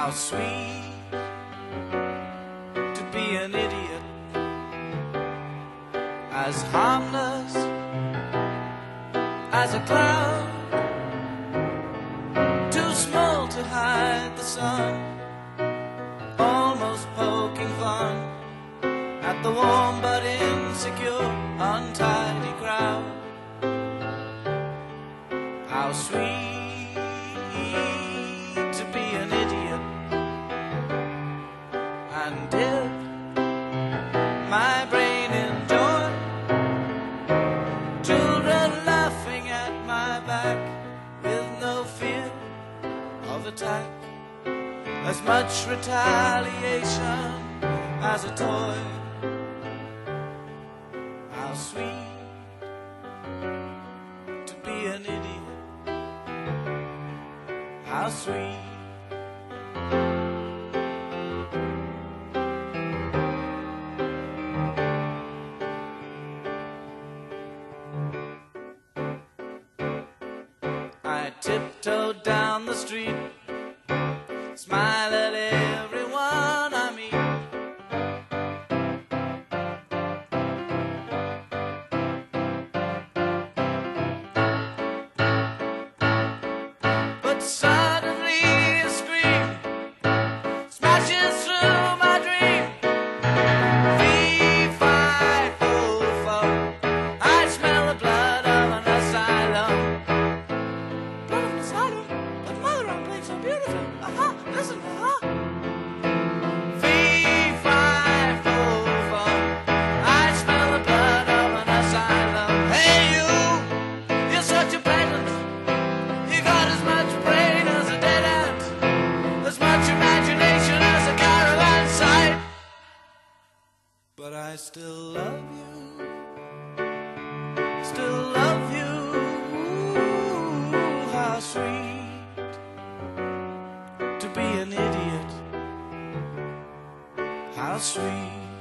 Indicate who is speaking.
Speaker 1: How sweet to be an idiot, as harmless as a cloud, too small to hide the sun, almost poking fun at the warm but insecure, untidy crowd. How sweet back with no fear of attack. As much retaliation as a toy. How sweet to be an idiot. How sweet I tiptoed down the street, smile at everyone I meet. But I still love you, still love you. Ooh, How sweet to be an idiot. How sweet.